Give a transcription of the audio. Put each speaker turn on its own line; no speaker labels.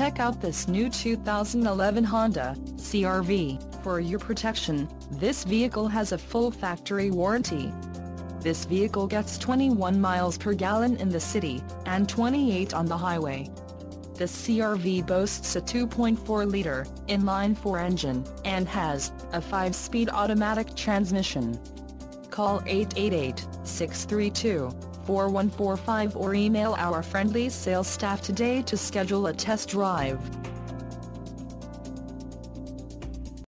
Check out this new 2011 Honda CRV. For your protection, this vehicle has a full factory warranty. This vehicle gets 21 miles per gallon in the city, and 28 on the highway. The CRV boasts a 2.4-liter, inline-four engine, and has, a 5-speed automatic transmission. Call 888-632-4145 or email our friendly sales staff today to schedule a test drive.